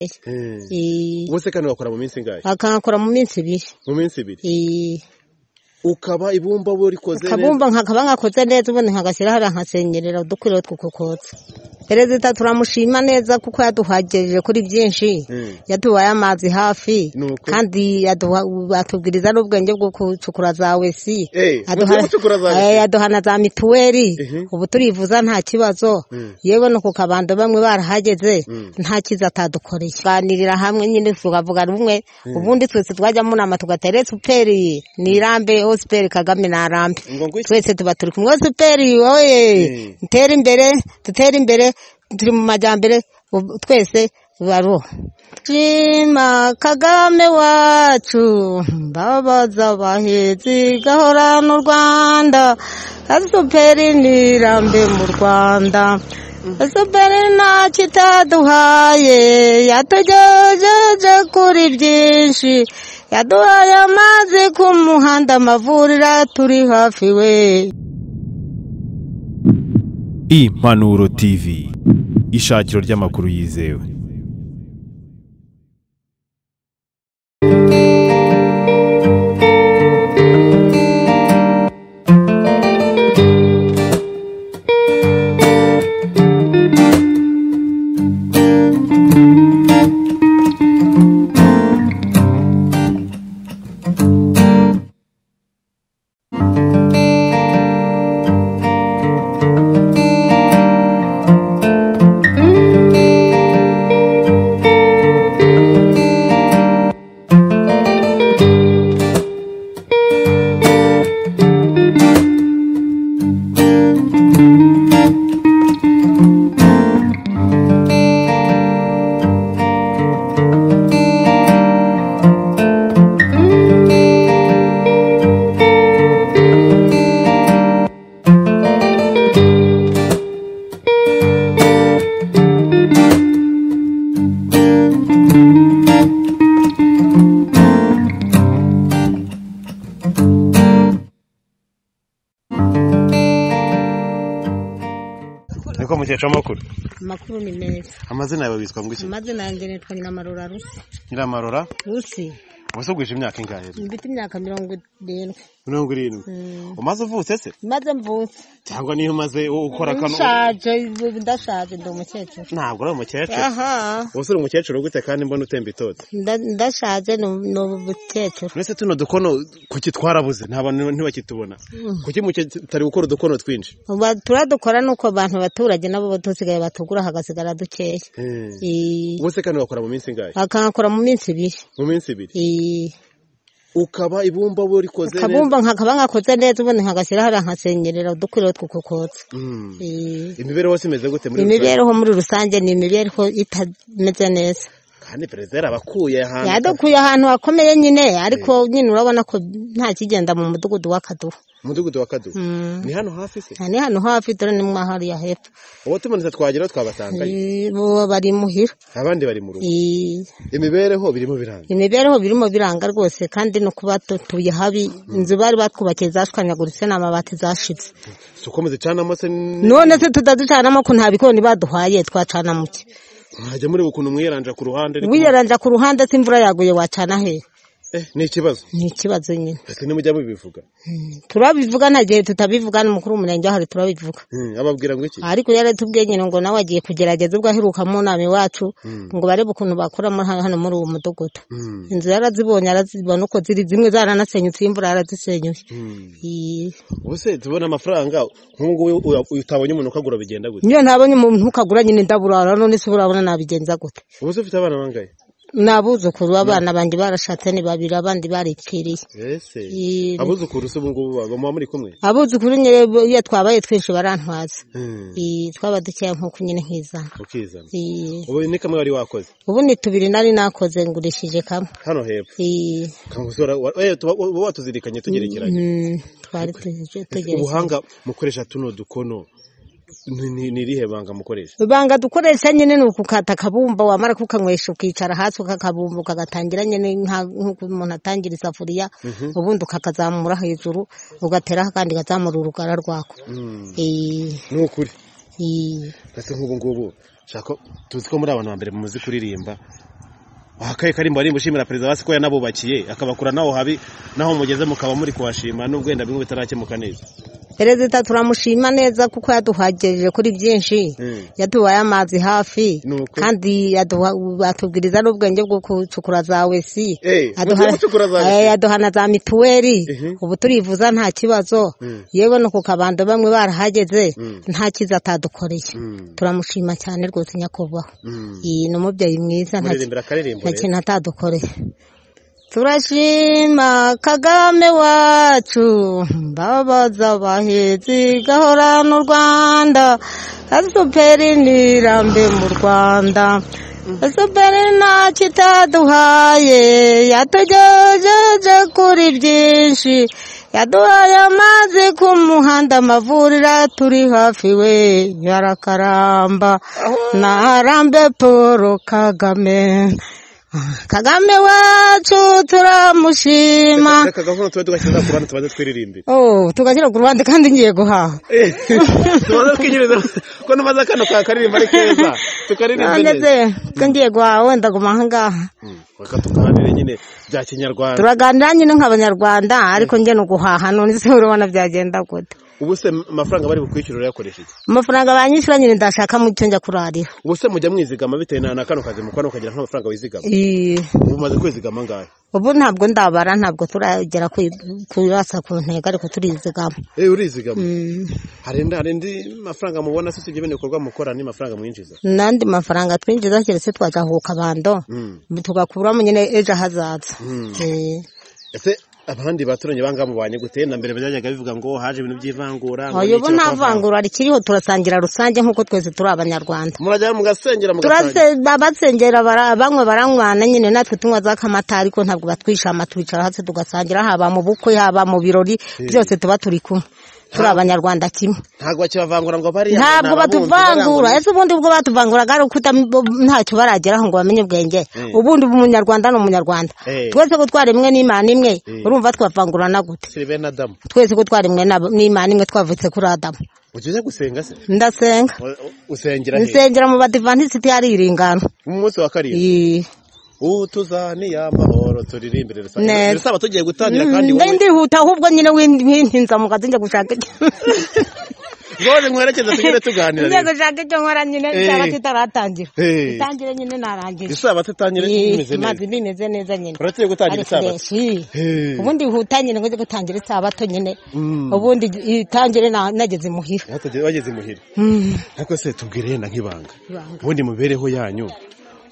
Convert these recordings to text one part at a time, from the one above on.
Eh, ubuse kandi wakora mu minsi ingahe akakora mu minsi ibiri mu minsi ibiri Eh, ukaba ibumba uba urikoze neza. akabumba nkakaba nkakoze neza ubundi nkagashyira hariya nkasenyerera udukwiriye tw'ukukotsa perezida turamushima neza kuko yaduhagejeje kuri byinshi. Mm. yaduhaye amazi hafi Ni kandi yaduha- atubwiriza n'ubwenge bwo gucukura za wesi. Eh, gucukura za wesi? Eh, aduha na za mituweli. Ubu turivuza nta kibazo. Mm. yewe no ku kabando bamwe barahageze Mm. nta kiza atadukoreye. Tuganirira hamwe nyine tukavuga rumwe. Ubundi twese twajya mu nama tugatera esuperi nirambe osiperi kagame ngwiki? Twese tuba turi kumwe osiperi wowe dutere imbere dutere imbere turi mu majyambere twese baro shima kagame wacu mbabaza abahetsi gahorana u rwanda. Esuperi nirambe mu rwanda. Esuperi nta kitaduhaye yatugejeje kuri byinshi. Yaduhaye amazi ku muhanda amavuriro turi hafi we. Impanuro tv ishakiro ry'amakuru yizewe. Mukecuru amakuru amakuru ni meza. Amazina yawe witwa ngwiki amazina yanjye nitwa nyinamarura rusi. Nyiramarora? Rusi. Ubuse ugwije imyaka ingahe? Mfite imyaka mirongo irindwi. Mirongo irindwi Mm. umaze uvutse se? Maze mvutse. Cyangwa niyo umaze ukora kano nshaje ndashaje ndi umukecuru. Ntabwo uri umukecuru. Ubuse uri umukecuru gute kandi mbona utemba itoto? Nda- ndashaje ni ni umukecuru. Mbese tuno dukono kuki twarabuze? Nta bantu ntibakitubona. Kuki mutari gukora udukono twinshi? Turadukora nuko abantu abaturage nabo dusigaye batugura hagasigara dukeya Eh, ubuse kandi wakora mu minsi ingahe akakora mu minsi ibiri. Mu minsi ibiri? Ukaba ibumba uba urikoze neza akabumba nkakaba nkakoze neza ubundi nkagashyira hariya nkasenyerera udukwiriye tw'ukukotsa Mm. Eh, imibereho yose imeze gute muri rusange? imibereho muri rusange ni imibereho itameze neza kandi perezida yarabakuye ahantu. Yadukuye ahantu hakomeye nyine ariko nyine urabona ko nta kigenda mu mudugudu w'akaduha umudugudu wa kaduha Mm. ni hano hafi se? Ni hano hafi dore ni mwa hariya hepfo. Ubu tumanitse twageraho twabasangayo Eh, bo bari muhira abandi bari mu rugo. Eh, imibereho birimo biranga. Imibereho birimo biranga rwose kandi no kuba dutuye habi. Inzu bari batwubakiye zashwanyaguritse n'amabati zashize si uko muzicanamo se none se tutaducanamo ko nta bikoni baduhaye twacana muke mwajya muri ukuntu mwiyeranja ku ruhande wiyeranja ku ruhande se imvura yaguye wacana he? eh ni ikibazo ni ikibazo nyine. Ese nimujya mubivuga turabivuga nta gihe tutabivuga n'umukuru w'umurenge ahari turabivuga. Hmm, ababwira ngo iki? Ariko yaratubwiye nyine ngo nawe agiye kugerageza ubwo aheruka mu nama iwacu ngo barebe ukuntu bakoramo hano muri uwo mudugudu. Hmm, inzu yarazibonye arazibona uko ziri zimwe zaranasenyutse imvura yarazisenyuye. Hmm. Ubuse tubona amafaranga nk'ubu utabonye umuntu ukagura bigenda gute? Niyo ntabonye umuntu ukagura nyine ndaburara none se urabona nabigenza gute. Ubuse ufite abana bangahe? Nabuzukuru abana banjye barashatse ni babiri abandi baripfiriye abuzukuru se ubu ngubu baba muba muri kumwe? Abuzukuru nyine iyo twabaye twinshi barantwaza. Hmm, twaba dukeya nk'uko nyine nkizana ubu ni kamwe wari wakoze? Ubu ni tubiri nari nakoze ngurishije kamwe. Hano hepfo. Eh uba watuzirikanye tugerekeranye mm, twari tugerekeranye ubuhanga mukoresha tuno dukono. Ni- irihe banga mukoresha? Ibanga dukoresha nyine ni ukukata akabumba wamara kukanywesha ukicara hasi ukakabumba ukagatangira nyine nk'uko umuntu atangira isafuriya ubundi ukakazamura hejuru ugateraho akandi kazamura urugara rwako. Eh, ni ukuri eh, ese nk'ubu ngubu tuzi ko muri abantu ba mbere muzi kuririmba akaye karimbo ari mushimira perezida wa siko yanabubakiye akabakura naho habi naho mugeze mukaba muri kuhashima nubwo wenda bimwe bitarakemuka neza. Perezida turamushima neza kuko yaduhagejeje kuri byinshi. Mm. yaduhaye amazi hafi kandi atubwiriza n'ubwenge bwo gucukura za wesi. Eh, eh, yaduha na za mituweli. Ubu turivuza nta kibazo. Mm. yewe no ku kabando bamwe barahageze Mm. nta kiza atadukoreye. Turamushima cyane rwose nyakubahwa. Iyi ni umubyeyi mwiza nta kintu atadukoreye. Turashima kagame wacu. Mbabaza abahetsi gahorana u rwanda. Gasuperi nirambe mu rwanda. Gasuperi ntacyo itaduhaye yatugejeje kuri byinshi. Yaduhaye amazi ku muhanda amavuriro turi hafi we. Yarakaramba. Naharambe paul kagame. Kagame wacu turamushima. Reka gahunda tube tugashyira ku ruhande tubanze twiririmbire. Oh tugashyira ku ruhande kandi ngiye guhaha. Tubanze twinyurize ko numaze kano ka karirimbo ari keza. Tukaririmbe neza ko ngiye guhaha wenda guma aha ngaha. Mm, reka tuganire nyine bya kinyarwanda. Turaganira nyine nk'abanyarwanda ariko njye ni uguhaha none se urabona byagenda gute? Ubu se amafaranga bari bukwishyura urayakoresha iki amafaranga banyishyura nyine ndashaka mu cyo njya kurarira. Ubu se mujya mwizigama bitewe na kano kazi mukora ukagira nk'amafaranga wizigama? Ubu umaze kwizigama angahe ubu ntabwo ndabara ntabwo turagera ku kurasa ku ntego ariko turizigama. Eh urizigama? Mm. hari indi mafaranga mubona se usibye bene bikorwa mukora ni mafaranga mwinjiza? N'andi mafaranga twinjiza keretse twagahuka bando Mm. tugakuramo nyine ejo hazaza. Mm. Eh. ese abandi baturanye banga mubanye gute? Na mbere byajyaga bivuga ngo haje ibintu by'ivangura ubu nta vangura rikiriho turasangira rusange nk'uko twese turi abanyarwanda. Murajya mugasengera bara- bamwe baranywana nyine natwe tunywa za kamata ariko ntabwo batwishama twicara hasi tugasangira haba mu bukwe haba mu birori byose tuba turi kumwe. Turi abanyarwanda kimwe. Ntabwo bakibavangura ngo bariya ntabwo batuvangura. ese ubundi ubwo batuvanguraga ari uko ntacyo barageraho ngo bamenye ubwenge? Eh. ubundi ubu umunyarwanda ni umunyarwanda. Eh. twese ko twaremwe n'imana imwe Eh. urumva twavangurana gute? Twese ko twaremwe na- n'imana imwe twavutse kuri adamu. Ujya gusenga se? Ndasenga. Usengera mu badivantisiti hari iringano. Mu munsi wa karindwi. Ii. utuzaniye amahoro turirimbire rusange Neza. birasaba tugiye gutangira kandi Mm, wowe ndihuta ahubwo nyine win- wintinza mu kazi njya gushaka ngoje nkwerekeza tugire tuganira njya rero gushaka icyo nkora nyine Eh. cyaba kitaratangira Eh. itangire nyine narangira isaba tutangire bimeze neza mazi bimeze neza nyine uragiye gutangira si. Eh. ubundi huta nyine ngo njye gutangira isabato nyine Mm. ubundi itangire na- nageze imuhira Hatagiye- wageze imuhira Mm. ariko se tubwire yenda nk'ibanga Ibanga. ubundi mibereho yanyu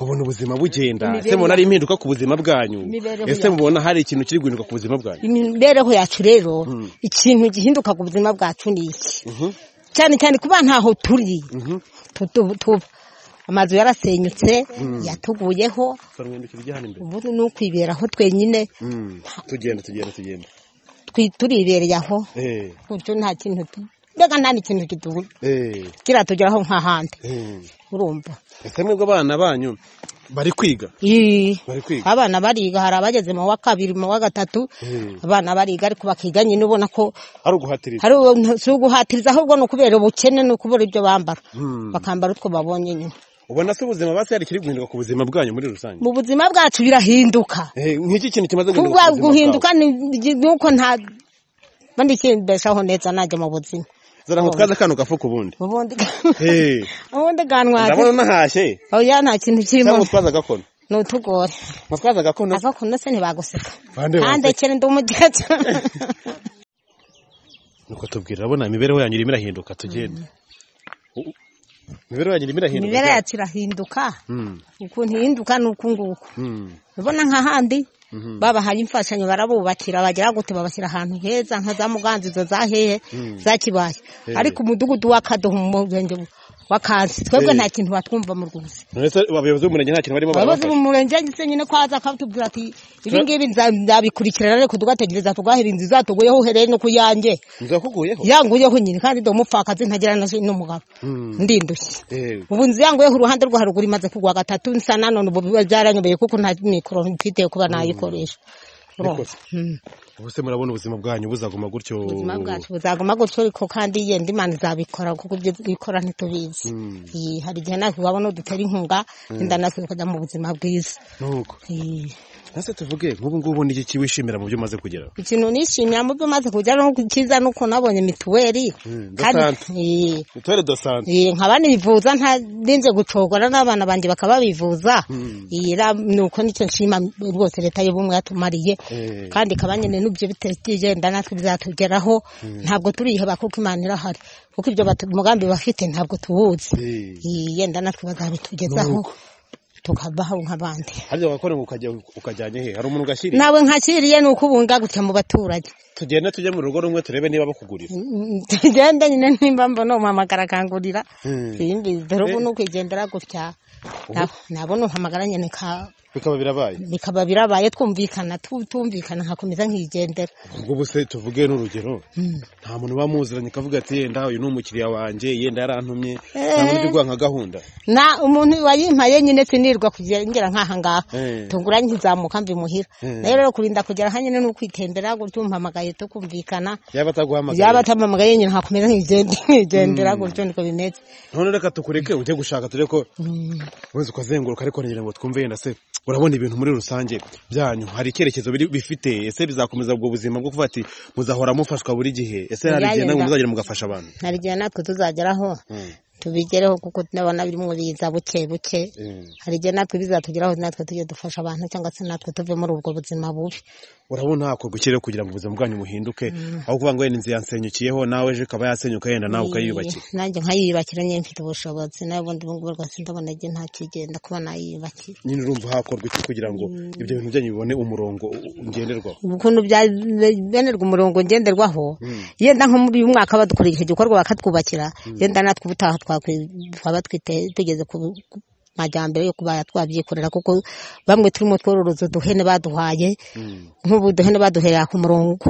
mubona ubuzima bugenda. Ese mubona ari impinduka ku buzima bwanyu? Ese mubona hari ikintu kiri guhinduka ku buzima bwanyu? Imibereho yacu rero Mm. ikintu gihinduka ku buzima bwacu ni iki? Mhm, cyane cyane kuba ntaho turi. Mhm. tu- tu- tuba amazu yarasenyutse yatuguyeho. Farumwindukira ujya hano imbere. Ubu ni ukwiberaho twenyine. Mm. tugenda tugenda tugenda. Turibereye aho. Eh, nta kintu tu- mbega nta n'ikintu kitu- eh, kiratugeraho nk'ahandi urumva ese mwebwe abana banyu bari kwiga? Ii. bari kwiga? Abana bariga hari abageze mu wa kabiri mu wa gatatu. Abana bariga ariko bakiga nyine ubona ko si uguhatiriza ahubwo ni ukubera ubukene ni ukubera ibyo bambara. Mm. bakambara utwo babonye nyine. Ubona se ubuzima basi hari ikiri guhinduka ku buzima bwanyu muri rusange? Mu buzima bwacu birahinduka. Eh, nk'iki kintu kimaze guhinduka ku buzima guhinduka ni uko nta bandi kimbeshaho neza najya mu buzima. Bwawe zara ngo twaze kano gafuka ubundi ubundi ubundi gantwaje ndabona unahashye oya nta kintu kirimo. Cyangwa utwaza agakono ni utugore. Mutwaza agakono se ntibaguseka. Kandi kera ndi umugetse nuko tubwira urabona imibereho yanyu irimo irahinduka tugenda U- imibereho yanyu irimo irahinduka imibare yacu irahinduka. Mm, ukuntu ihinduka ni uku nguku mm, urabona nk'ahandi? mhm. Babahaye imfashanyo barabubakira bagira gute? Babashyira ahantu heza nka za muganzizo za hehe za kibaye ariko umudugudu wa kadoho mu murenge wa kansi twebwe nta kintu batwumva mu rwuzi none abayobozi b'umurenge nta kintu barimo abayobozi b'umurenge se nyine ko haza akatubwira ati ibi ngibi nza- nzabikurikirana ariko tugategereza tugahere inzu izatuguyeho uhereye no ku yanjye nzakuguyeho. Yanguyeho nyine kandi ndi umupfakazi ntagira na n'umugabo Mm. ndindushye Eh, ubu nzu yanguyeho uruhande rwo haruguru imaze kugwa gatatu nsa nanone ubu biba byaranyobeye kuko nta mikoro mfite kuba nayikoresha. Nikoze. Mm. ubu se murabona ubuzima bwanyu buzaguma gutyo. Ubuzima bwacu buzaguma gutyo ariko kandi yenda imana izabikora kuko ibyo ikora ntitubizi. Iyi, hari igihe natwe wabona dutera inkunga inda natwe tukajya mu buzima bwiza. Ese tuvuge nk'ubu ngubu ni iki wishimira mu byo umaze kugeraho ikintu nishimira mu byo maze kugeraho cyiza ni uko nabonye mituweli. Mm, kandi dasante. iyi, mituweli do sante iyi, nkaba nibivuza ntarinze gucogora n'abana banjye bakaba bivuza. Iyi ra- ni uko ni cyo nshima rwose leta y'ubumwe yatumariye. Eh. kandi ikaba nyine n'ibyo bitigenda natwe bizatugeraho. Ntabwo turiheba kuko imana irahari. Kuko ibyo umugambi bafite ntabwo tuwuzi. Eh. Yenda natwe bazabitugezaho tukabaho nk'abandi. Harya wakora ukajyanye he? Hari umuntu ugashyiriye nawe nkakiriye ni uko ubunga gutya mu baturage. Tugende tujye mu rugo rumwe turebe niba bakugurira. Tugende nyine nimba mbona umuhamagara akangurira. Mm. simbi dore ubu ni ukwigendera gutya. Na- nabona uhamagara nyine ka bikaba birabaye bikaba birabaye twumvikana tu- tumvikana nkakomeza nkigendera. Ubwo ubu se tuvuge n'urugero nta muntu uba muziranye akavuga ati yenda uyu ni umukiriya wanjye yenda yarantumye. Nta muntu ujya nka gahunda. Na umuntu wayimpaye nyine sinirwa kugera nk'aha ngaha. Eh. tungura nkizamuka mbimuhira. Eh. rero kurinda kugera aha nyine ni ukwitembera gutyo umpamagaye tukumvikana. Yaba ataguhamagaye. Yaba atampamagaye nyine nkakomeza nkigende- nkigendera gutyo niko bimeze. None reka tukureke ujye gushaka turebe ko wese ukazenguruka ariko ngira ngo twumve yenda se. Urabona ibintu muri rusange byanyu. Hari icyerekezo bifite. Ese bizakomeza ubwo buzima bwo kuvuga ati muzahora mufashwa buri gihe. Ese hari igihe namwe muzagera mugafasha abantu? Hari igihe natwe tuzageraho. Mm. Tubigereho kuko ndabona birimo biza buke buke. Mm. hari igihe natwe bizatugeraho natwe tujye dufasha abantu cyangwa se natwe tuve muri ubwo buzima bubi. Urabona hakorwa iki rero kugira ngo ubuzima bwanyu buhinduke. Aho kuvuga ngo wenda inzu yansenyukiyeho nawe ejo ikaba yasenyuka yenda nawe ukayiyubakira. Nanjye nkayiyubakira nyine mfite ubushobozi. Nawe ubundi ubungubu rwose ndabona igihe nta kigenda kuba nayiyubakira. Nyine urumva hakorwa iki kugira ngo ibyo bintu byanyu bibone umurongo ngenderwaho? Ukuntu byabenerwa umurongo ngenderwaho yenda nko muri uyu mwaka badukoreye icyo gikorwa bakatwubakira yenda natwe ubutaha twaba tugeze ku majyambere yo kuba twabyikorera kuko bamwe turimo twororoza uduhene baduhaye nk'ubu duhene baduherera ku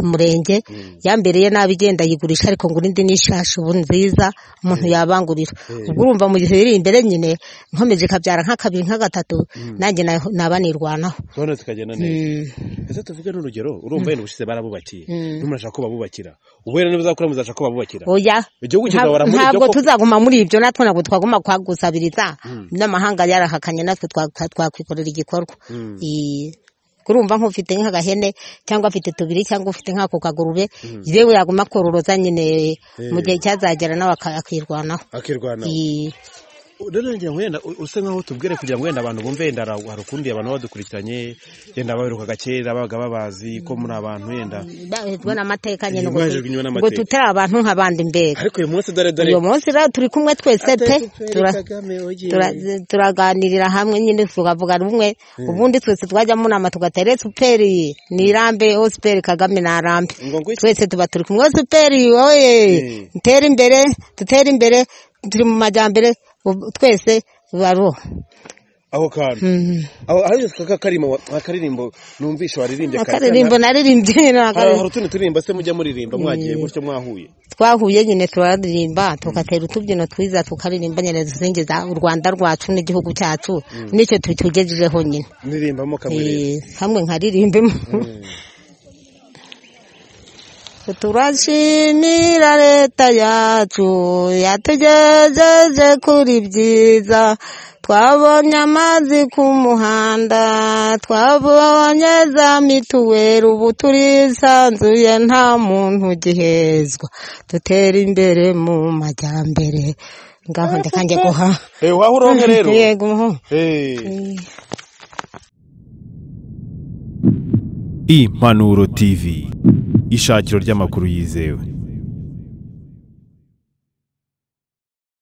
murenge. Yambereye nabi igenda yigurisha ariko ngo indi n'ishashi ubu nziza umuntu yabangurira. Ubwo urumva mu gihe biri imbere nyine nkomeje ikabyara nka kabiri nka gatatu nanjye na- naba nirwanaho. None neza. Ese tuvuge n'urugero urumva yenda ubushize barabubakiye. N'umuntu ashaka ko babubakira ubu rero niba uzakora muzashaka ko babubakira. Oya. Igihugu kizahora muri ibyo ntabwo tuzaguma muri ibyo natwe ntabwo twaguma kwagusabiriza. N'amahanga yarahakanye natwe twa- twakwikorera igikorwa. I- kurumva nk'ufite nk'agahene cyangwa afite tubiri cyangwa ufite nk'ako kagurube yewe yaguma kororoza nyine mu gihe cyazagera nawe akirwanaho. Akirwanaho. Rero ngira ngo wenda u- use nkaho tubwire kugira ngo wenda abantu bumve yenda hari ukundi abantu baba badukurikiranye yenda. Baherukaga kera babaga babazi ko muri abantu yenda bahejwe n'amateka nyine ngo tutari abantu nk'abandi mbere. Ariko uyu munsi dore dore. Uyu munsi rero turi kumwe twese pe turaganirira hamwe nyine tukavuga rumwe. Ubundi twese twajya mu nama tugatera superi. Ni irambe o superi kagame ni arambe twese tuba turi kumwe superi wowe dutere imbere dutere imbere turi mu majyambere. Twese baro aho kantu aho hari aka karimo akaririmbo numvisha waririmbye ka- akaririmbo naririmbye hari utundi turirimba se mujya muririmba mwagiye gutyo mwahuye? Twahuye nyine turaririmba tugatera utubyino twiza tukaririmba nyine dusingiza u rwanda rwacu n'igihugu cyacu. Nicyo tutugejejeho nyine. Nirimbamo kamwe rero. Hamwe nkaririmbemo turashimira leta yacu yatugejeje kuri byiza. Twabonye amazi ku muhanda twabonye za mituweli ubu turisanzuye nta muntu ugihezwa dutera imbere mu majyambere. Ngaho ndikange guha. Eh waho uronke rero? Yego. Eh. Impanuro tv ishakiro ry'amakuru yizewe.